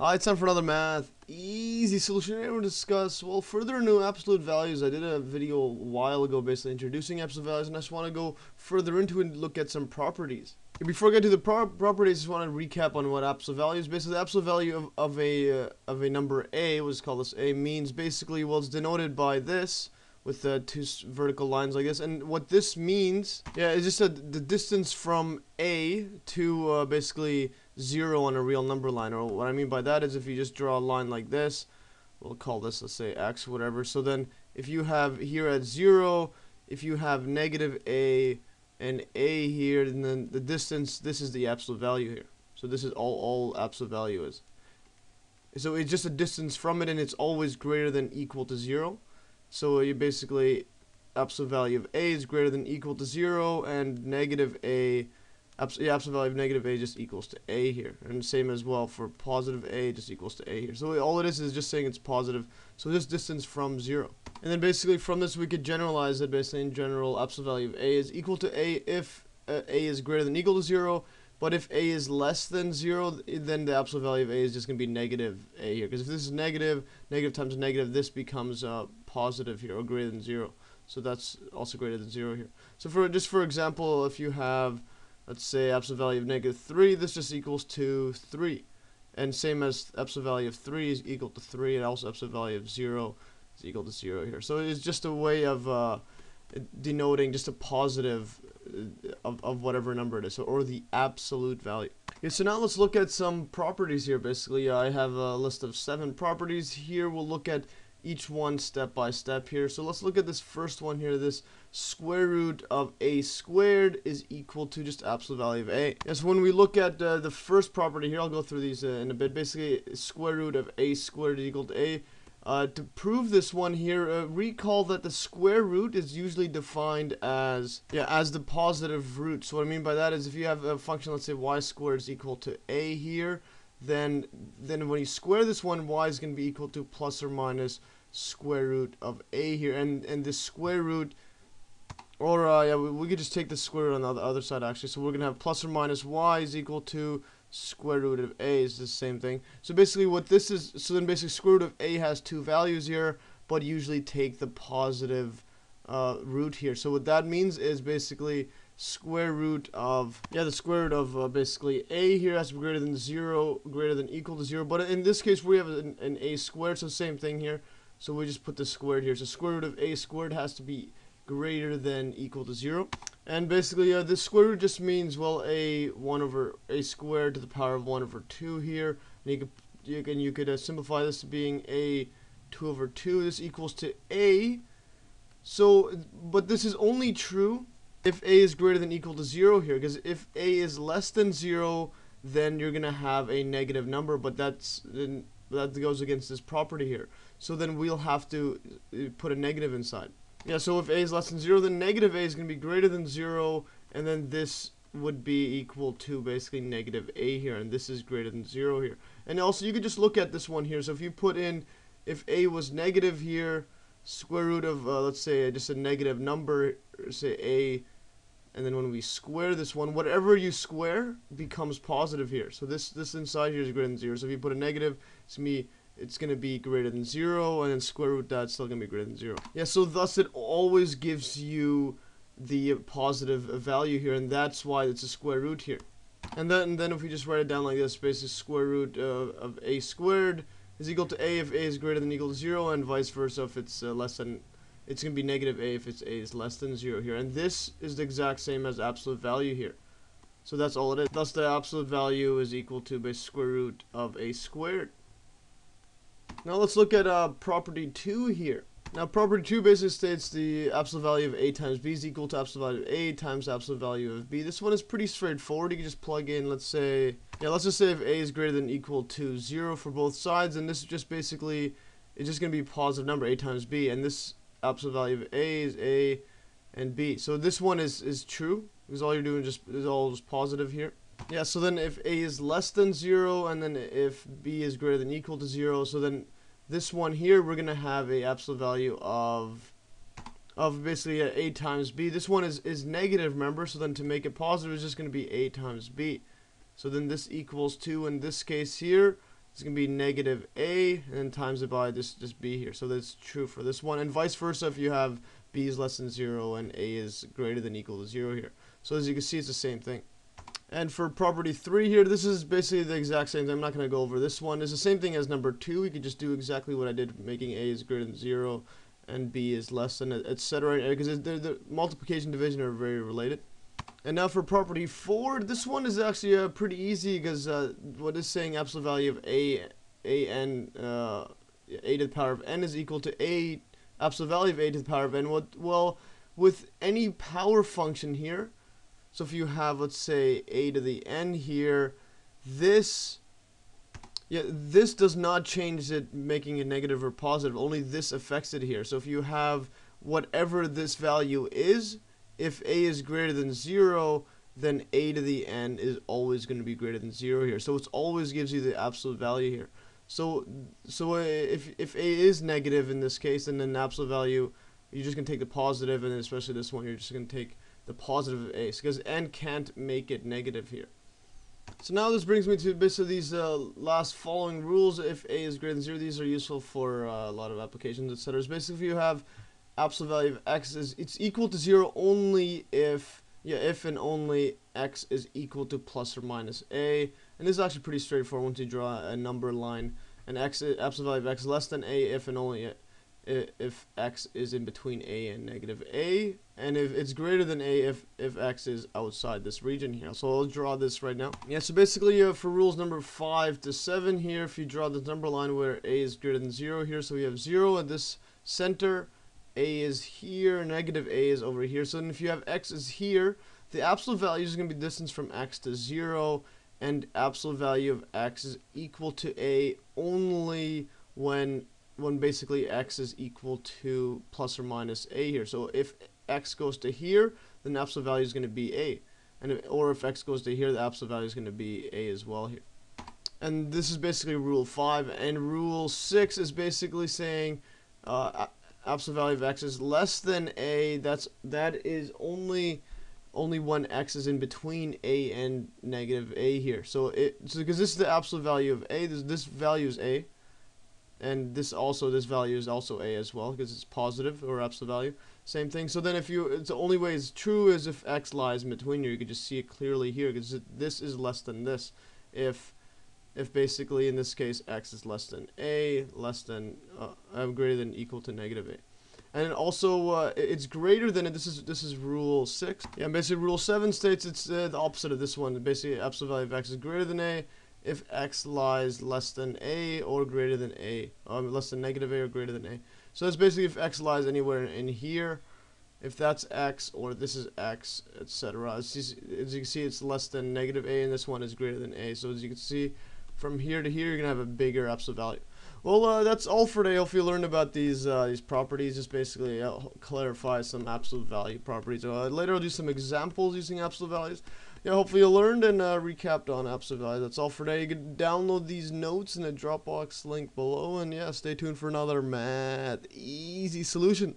Hi, it's time for another math easy solution. Going to discuss, well, further into absolute values. I did a video a while ago basically introducing absolute values, and I just want to go further into and look at some properties. Before I get to the pro properties, I just want to recap on what absolute value is. Basically, the absolute value of, of a uh, of a number a, let's call this a, means basically, well, it's denoted by this with the two vertical lines like this. And what this means, yeah, is just a, the distance from A to uh, basically 0 on a real number line. Or what I mean by that is if you just draw a line like this, we'll call this, let's say, x, whatever. So then if you have here at 0, if you have negative A and A here, and then the distance, this is the absolute value here. So this is all, all absolute value is. So it's just a distance from it, and it's always greater than equal to 0. So you basically absolute value of a is greater than equal to 0 and negative a absolute, absolute value of negative a just equals to a here and same as well for positive a just equals to a here so all it is is just saying it's positive so this distance from 0 and then basically from this we could generalize it basically in general absolute value of a is equal to a if uh, a is greater than equal to 0 but if a is less than 0, then the absolute value of a is just going to be negative a here. Because if this is negative, negative times negative, this becomes uh, positive here, or greater than 0. So that's also greater than 0 here. So for just for example, if you have, let's say, absolute value of negative 3, this just equals to 3. And same as absolute value of 3 is equal to 3, and also absolute value of 0 is equal to 0 here. So it's just a way of uh, denoting just a positive of, of whatever number it is, or the absolute value. So now let's look at some properties here. Basically, I have a list of seven properties here. We'll look at each one step by step here. So let's look at this first one here. This square root of a squared is equal to just absolute value of a. Yes, when we look at uh, the first property here, I'll go through these uh, in a bit. Basically, square root of a squared is equal to a. Uh, to prove this one here, uh, recall that the square root is usually defined as yeah as the positive root. So what I mean by that is if you have a function, let's say y squared is equal to a here, then then when you square this one, y is going to be equal to plus or minus square root of a here, and and the square root. Or uh, yeah, we, we could just take the square root on the other side actually. So we're gonna have plus or minus y is equal to square root of a is the same thing. So basically what this is, so then basically square root of a has two values here, but usually take the positive uh, root here. So what that means is basically square root of, yeah, the square root of uh, basically a here has to be greater than 0, greater than equal to 0. But in this case, we have an, an a squared, so same thing here. So we just put the squared here. So square root of a squared has to be greater than equal to 0. And basically, uh, this square root just means, well, a 1 over a squared to the power of 1 over 2 here. And you could, you can, you could uh, simplify this to being a 2 over 2. This equals to a. So, but this is only true if a is greater than equal to 0 here. Because if a is less than 0, then you're going to have a negative number. But that's that goes against this property here. So then we'll have to uh, put a negative inside. Yeah, so if a is less than 0, then negative a is going to be greater than 0, and then this would be equal to basically negative a here, and this is greater than 0 here. And also, you could just look at this one here. So if you put in, if a was negative here, square root of, uh, let's say, just a negative number, say a, and then when we square this one, whatever you square becomes positive here. So this this inside here is greater than 0. So if you put a negative, it's be it's going to be greater than 0, and then square root that's still going to be greater than 0. Yeah, so thus it always gives you the positive value here, and that's why it's a square root here. And then, and then if we just write it down like this, basically square root uh, of a squared is equal to a if a is greater than equal to 0, and vice versa if it's uh, less than, it's going to be negative a if it's a is less than 0 here. And this is the exact same as absolute value here. So that's all it is. Thus the absolute value is equal to base square root of a squared. Now let's look at uh, property 2 here. Now property 2 basically states the absolute value of a times b is equal to absolute value of a times absolute value of b. This one is pretty straightforward. You can just plug in, let's say, yeah, let's just say if a is greater than equal to 0 for both sides, and this is just basically, it's just going to be a positive number, a times b, and this absolute value of a is a and b. So this one is, is true, because all you're doing just is all just positive here. Yeah, so then if a is less than 0, and then if b is greater than equal to 0, so then this one here, we're going to have a absolute value of of basically a times b. This one is, is negative, remember, so then to make it positive, it's just going to be a times b. So then this equals 2 in this case here, it's going to be negative a and then times it by this this b here. So that's true for this one and vice versa if you have b is less than 0 and a is greater than equal to 0 here. So as you can see it's the same thing. And for property 3 here, this is basically the exact same thing. I'm not going to go over this one. It's the same thing as number 2. We could just do exactly what I did, making a is greater than 0 and b is less than, etc. Because the multiplication division are very related. And now for property 4, this one is actually uh, pretty easy because uh, what is saying absolute value of a, a n, uh, a to the power of n is equal to a, absolute value of a to the power of n. What, well, with any power function here, so if you have, let's say, a to the n here, this, yeah, this does not change it, making it negative or positive. Only this affects it here. So if you have whatever this value is, if a is greater than 0, then a to the n is always going to be greater than 0 here. So it always gives you the absolute value here. So so if, if a is negative in this case, then an absolute value, you're just going to take the positive, and especially this one, you're just going to take the positive of a, because n can't make it negative here. So now this brings me to basically these uh, last following rules. If a is greater than 0, these are useful for uh, a lot of applications, etc. Basically, if you have absolute value of x is it's equal to 0 only if yeah if and only x is equal to plus or minus a and this is actually pretty straightforward once you draw a number line and x absolute value of x less than a if and only if x is in between a and negative a and if it's greater than a if if x is outside this region here so I'll draw this right now yeah so basically uh, for rules number 5 to 7 here if you draw the number line where a is greater than 0 here so we have 0 at this center a is here, negative a is over here. So then if you have x is here, the absolute value is going to be distance from x to 0, and absolute value of x is equal to a only when when basically x is equal to plus or minus a here. So if x goes to here, then the absolute value is going to be a. And if, or if x goes to here, the absolute value is going to be a as well here. And this is basically rule 5. And rule 6 is basically saying uh, absolute value of x is less than a, that's that is only only when x is in between a and negative a here. So it so because this is the absolute value of a, this this value is a, and this also this value is also a as well because it's positive or absolute value. Same thing. So then if you it's the only way it's true is if x lies in between you You can just see it clearly here because this is less than this. If if basically in this case x is less than a, less than, uh, greater than equal to negative a. And also, uh, it's greater than. This is this is rule six. Yeah, basically rule seven states it's uh, the opposite of this one. Basically, absolute value of x is greater than a if x lies less than a or greater than a, um, less than negative a or greater than a. So that's basically if x lies anywhere in, here, if that's x or this is x, etc. As, as you can see, it's less than negative a, and this one is greater than a. So as you can see, from here to here, you're gonna have a bigger absolute value. Well, uh, that's all for today. Hope you learned about these uh, these properties. Just basically uh, clarify some absolute value properties. Uh, later, I'll do some examples using absolute values. Yeah, hopefully you learned and uh, recapped on absolute value. That's all for today. You can download these notes in the Dropbox link below. And yeah, stay tuned for another math easy solution.